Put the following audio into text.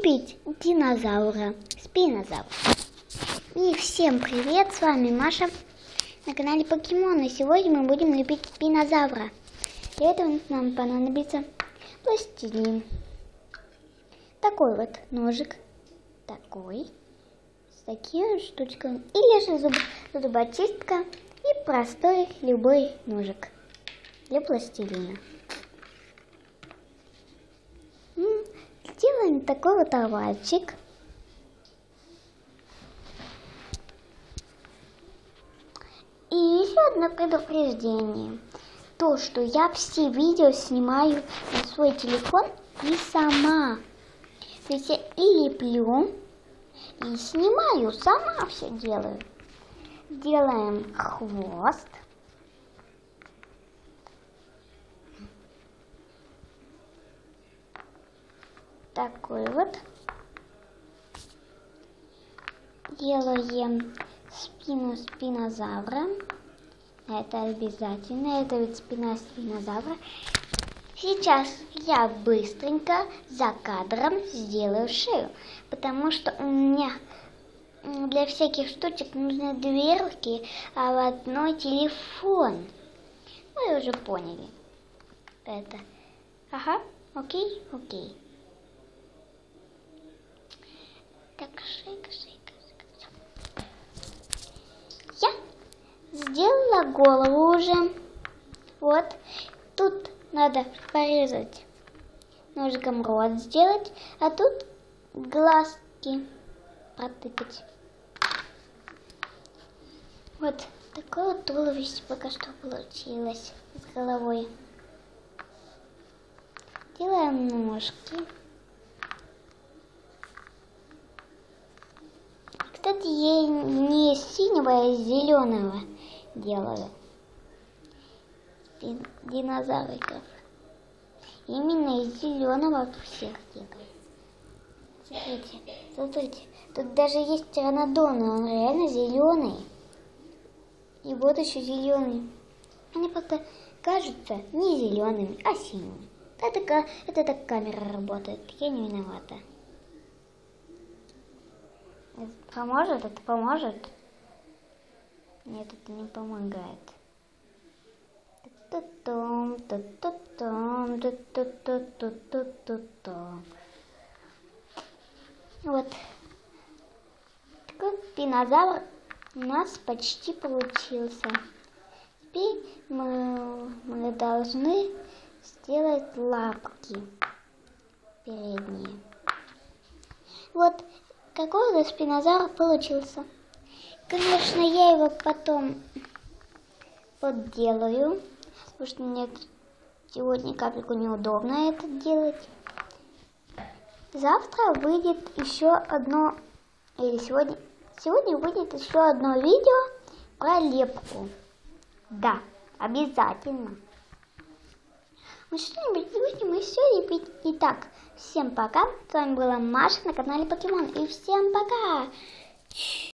лепить динозавра, спинозавра. И всем привет, с вами Маша на канале Покемон. И сегодня мы будем лепить спинозавра. Для этого нам понадобится пластилин. Такой вот ножик. Такой. С такими штучками. Или же зуб, зубочистка и простой любой ножик для пластилина. Такой вот овальчик. И еще одно предупреждение. То, что я все видео снимаю на свой телефон и сама. То есть я и леплю, и снимаю, сама все делаю. Делаем хвост. Такой вот. Делаем спину спинозавра. Это обязательно, это ведь спина спинозавра. Сейчас я быстренько за кадром сделаю шею, потому что у меня для всяких штучек нужны две руки, а в одной телефон. Вы уже поняли это. Ага, окей, окей. Шейка, шейка, шейка. Я сделала голову уже. Вот. Тут надо порезать ножиком рот сделать, а тут глазки протыкать. Вот такое вот туловище пока что получилось с головой. Делаем ножки. Я не синего, а зеленого делаю. Динозавриков. Именно из зеленого всех делаю. Смотрите, смотрите. Тут даже есть ранодон, он реально зеленый. И вот еще зеленый. Они просто кажутся не зелеными, а синими. Это, это так камера работает. Я не виновата. Поможет? Это поможет? Нет, это не помогает. Вот. Такой динозавр у нас почти получился. Теперь мы, мы должны сделать лапки передние. Вот какой у нас спинозавр получился. Конечно, я его потом подделаю, потому что мне сегодня капельку неудобно это делать. Завтра выйдет еще одно, или сегодня, сегодня выйдет еще одно видео про лепку. Да, обязательно. Мы что-нибудь будем еще лепить. Итак, всем пока. С вами была Маша на канале Покемон. И всем пока.